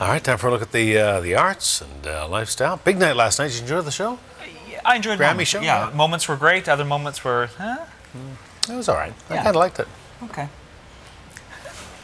All right, time for a look at the uh, the arts and uh, lifestyle. Big night last night. Did you enjoy the show? I enjoyed Grammy moments. show? Yeah, Yeah. moments were great. Other moments were, huh? It was all right. I kind of liked it. Okay.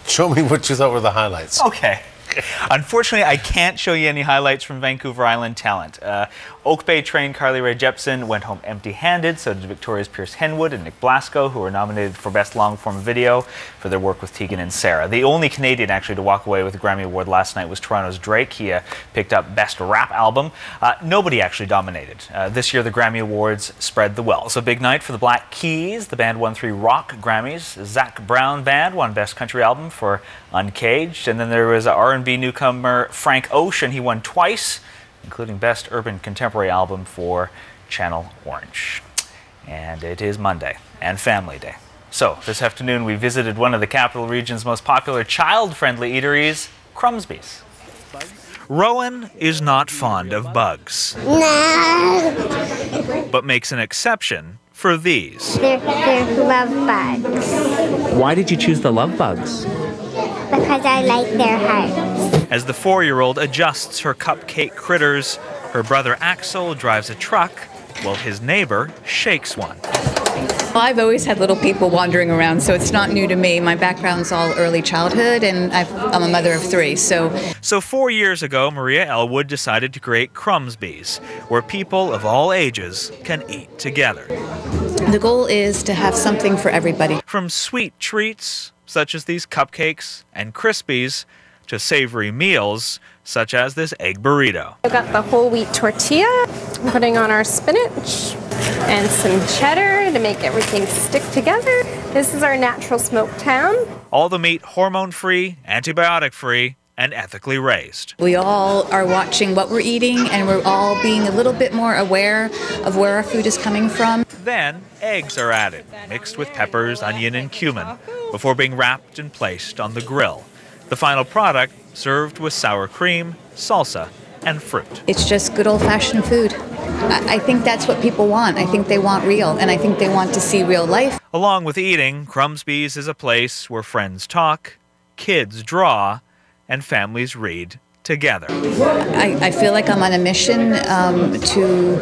Show me what you thought were the highlights. Okay. Unfortunately, I can't show you any highlights from Vancouver Island talent. Uh, Oak Bay trained Carly Rae Jepsen went home empty handed, so did Victoria's Piers Henwood and Nick Blasko, who were nominated for Best Long Form Video for their work with Tegan and Sara. The only Canadian actually to walk away with a Grammy Award last night was Toronto's Drake. He uh, picked up Best Rap Album. Uh, nobody actually dominated. Uh, this year, the Grammy Awards spread the wealth. So, big night for the Black Keys. The band won three rock Grammys. Zac Brown Band won Best Country Album for Uncaged. And then there was R&B newcomer Frank Ocean. He won twice, including Best Urban Contemporary Album for Channel Orange. And it is Monday and Family Day. So, this afternoon we visited one of the capital region's most popular child-friendly eateries, Crumsby's. Rowan is not fond of bugs, No, but makes an exception for these. they're, they're love bugs Why did you choose the love bugs? because I like their hearts. As the four year old adjusts her cupcake critters, her brother Axel drives a truck while his neighbor shakes one. I've always had little people wandering around, so it's not new to me. My background's all early childhood, and I've, I'm a mother of three, so So, four years ago, Maria Elwood decided to create Crumsby's, where people of all ages can eat together. the goal is to have something for everybody. From sweet treats, such as these cupcakes and Krispies, to savory meals, such as this egg burrito. I've got the whole wheat tortilla. I'm putting on our spinach and some cheddar to make everything stick together. This is our natural smoked ham. All the meat hormone free, antibiotic free, and ethically raised. We all are watching what we're eating, and we're all being a little bit more aware of where our food is coming from. Then, eggs are added, mixed with peppers, onion, and cumin, before being wrapped and placed on the grill. The final product served with sour cream, salsa, and fruit. It's just good old fashioned food. I, think that's what people want. I think they want real, and I think they want to see real life. Along with eating, Crumsby's is a place where friends talk, kids draw, and families read together. I, I feel like I'm on a mission um, to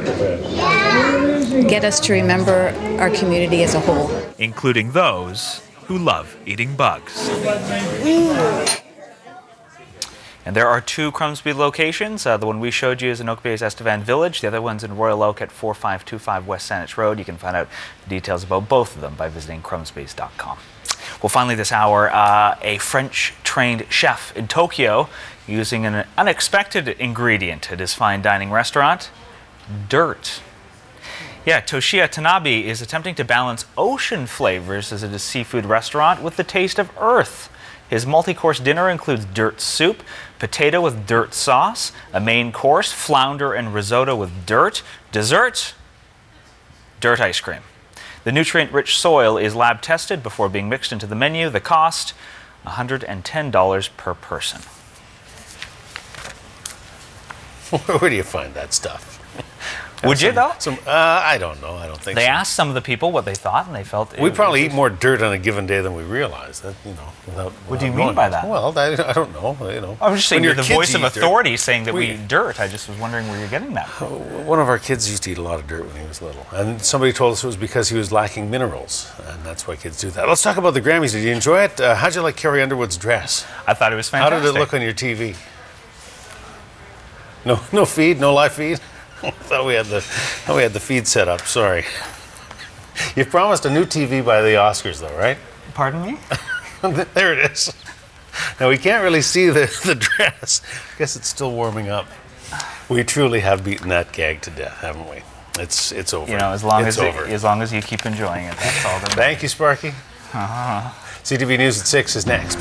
get us to remember our community as a whole. including those who love eating bugs. And there are two Crumsby locations. Uh, the one we showed you is in Oak Bay's Estevan Village. The other one's in Royal Oak at 4525 West Saanich Road. You can find out details about both of them by visiting crumsbys.com. Well, finally, this hour, uh, a French trained chef in Tokyo using an unexpected ingredient at his fine dining restaurant dirt. Yeah, Toshiya Tanabe is attempting to balance ocean flavors as it is a seafood restaurant with the taste of earth. His multi-course dinner includes dirt soup, potato with dirt sauce, a main course, flounder and risotto with dirt, dessert, dirt ice cream. The nutrient-rich soil is lab tested before being mixed into the menu. The cost, $110 per person. Where do you find that stuff? Would you though? Some, uh, I don't know. I don't think They so. asked some of the people what they thought, and they felt We probably eat more dirt on a given day than we realize. That you know. Without, What do you mean by that? Well, I, I don't know. You know. I was just saying When you're the voice of eat dirt- authority saying that we, We- eat dirt. I just was wondering where you're getting that from. One of our kids used to eat a lot of dirt when he was little, and somebody told us it was because he was lacking minerals, and that's why kids do that. Let's talk about the Grammys. Did you enjoy it? Uh, how'd you like Carrie Underwood's dress? I thought it was fantastic. How did it look on your TV? No, no feed, no live feed. I thought we had the, thought we had the feed set up. Sorry. You've promised a new TV by the Oscars, though, right? Pardon me? there it is. Now we can't really see the, the dress. I guess it's still warming up. We truly have beaten that gag to death, haven't we? It's it's over. You know, as long it's as over. as long as you keep enjoying it, that's all that Thank you, Sparky. Uh-huh. CTV News at six is next.